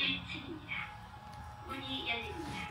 1층입니다. 문이 열립니다.